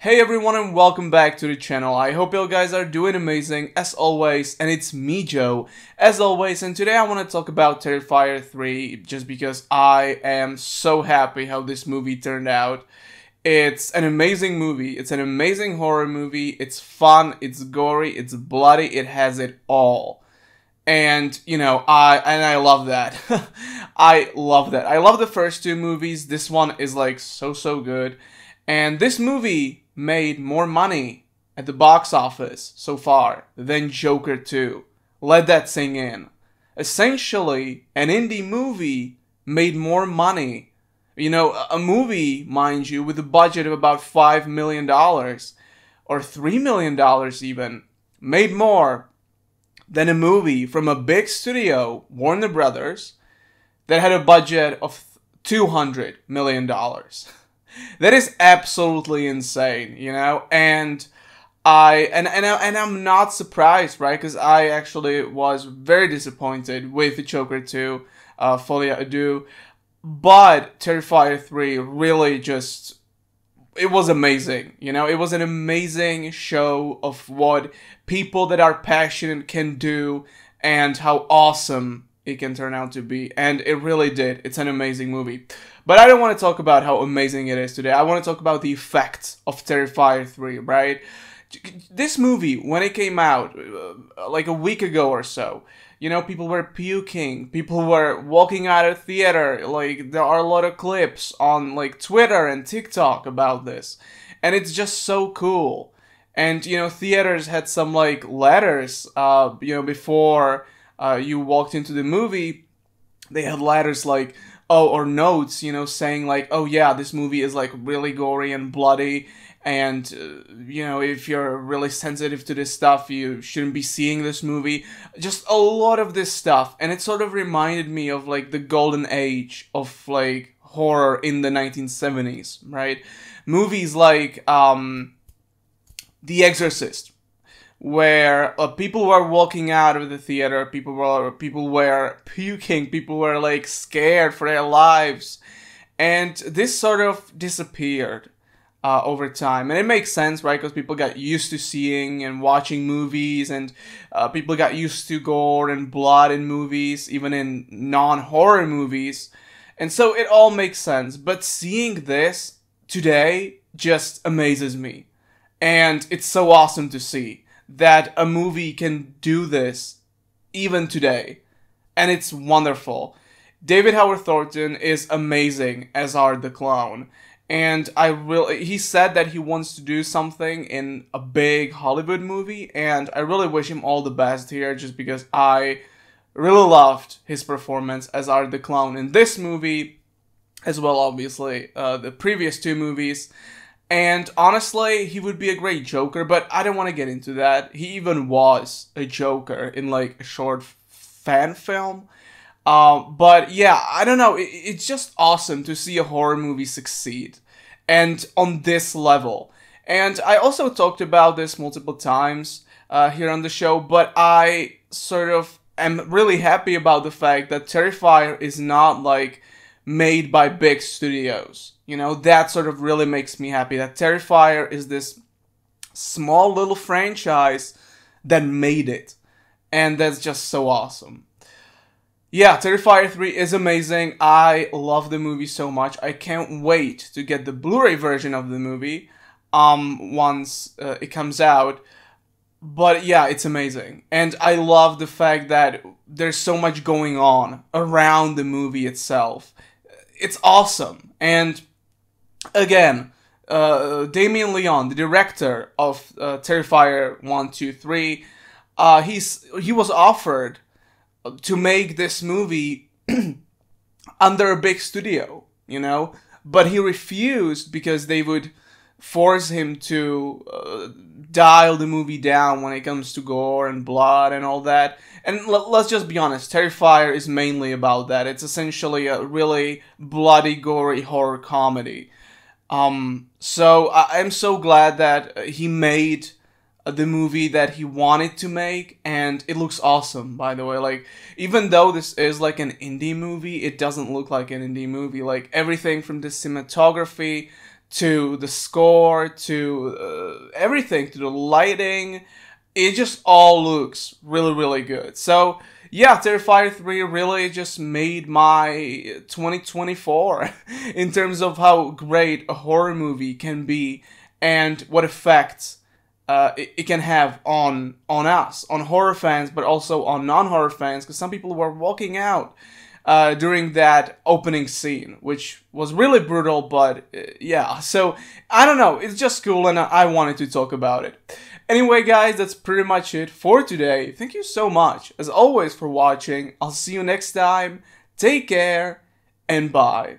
Hey everyone and welcome back to the channel. I hope you guys are doing amazing as always and it's me Joe as always and today I want to talk about Terrifier 3 just because I am so happy how this movie turned out. It's an amazing movie. It's an amazing horror movie. It's fun, it's gory, it's bloody, it has it all. And you know, I and I love that. I love that. I love the first two movies. This one is like so so good. And this movie made more money at the box office so far than Joker 2. Let that sink in. Essentially, an indie movie made more money. You know, a movie, mind you, with a budget of about $5 million or $3 million even, made more than a movie from a big studio, Warner Brothers, that had a budget of $200 million. that is absolutely insane, you know? And I and and I, and I'm not surprised, right? Because I actually was very disappointed with the Joker 2, uh, Folie à Deux, but Terrifier 3 really just it was amazing. You know, it was an amazing show of what people that are passionate can do and how awesome it can turn out to be. And it really did. It's an amazing movie. But I don't want to talk about how amazing it is today. I want to talk about the effects of Terrifier 3, right? This movie, when it came out, uh, like a week ago or so, you know, people were puking, people were walking out of theater. Like, there are a lot of clips on, like, Twitter and TikTok about this. And it's just so cool. And, you know, theaters had some, like, letters, uh, you know, before uh, you walked into the movie. They had letters like, oh or notes you know saying like oh yeah this movie is like really gory and bloody and uh, you know if you're really sensitive to this stuff you shouldn't be seeing this movie just a lot of this stuff and it sort of reminded me of like the golden age of like horror in the 1970s right movies like um the exorcist where uh, people were walking out of the theater, people were people were puking, people were like scared for their lives, and this sort of disappeared uh, over time, and it makes sense, right? Because people got used to seeing and watching movies, and uh, people got used to gore and blood in movies, even in non-horror movies, and so it all makes sense. But seeing this today just amazes me, and it's so awesome to see that a movie can do this even today. And it's wonderful. David Howard Thornton is amazing as Art the Clown. And I really, he said that he wants to do something in a big Hollywood movie. And I really wish him all the best here just because I really loved his performance as Art the Clown in this movie, as well, obviously, uh, the previous two movies. And honestly, he would be a great Joker, but I don't want to get into that. He even was a Joker in like a short fan film. Um, but yeah, I don't know. It, it's just awesome to see a horror movie succeed, and on this level. And I also talked about this multiple times uh, here on the show, but I sort of am really happy about the fact that Terrifier is not like made by big studios. You know, that sort of really makes me happy that Terrifier is this small little franchise that made it. And that's just so awesome. Yeah, Terrifier 3 is amazing. I love the movie so much. I can't wait to get the Blu-ray version of the movie um once uh, it comes out. But yeah, it's amazing. And I love the fact that there's so much going on around the movie itself it's awesome. And again, uh, Damien Leone, the director of uh, Terrifier 1, 2, 3, uh, he's, he was offered to make this movie under a big studio, you know? But he refused because they would force him to uh, dial the movie down when it comes to gore and blood and all that. And l- let's just be honest, Terrifier is mainly about that. It's essentially a really bloody, gory horror comedy. Um, so I- am so glad that he made the movie that he wanted to make and it looks awesome by the way like even though this is like an indie movie it doesn't look like an indie movie like everything from the cinematography to the score to uh, everything to the lighting it just all looks really really good. So yeah terrifier 3 really just made my 2024 in terms of how great a horror movie can be and what effects uh, it, it, can have on on us on horror fans but also on non-horror fans because some people were walking out uh, during that opening scene, which was really brutal, but uh, yeah. So I don't know, it's just cool, and I wanted to talk about it. Anyway, guys, that's pretty much it for today. Thank you so much, as always, for watching. I'll see you next time. Take care, and bye.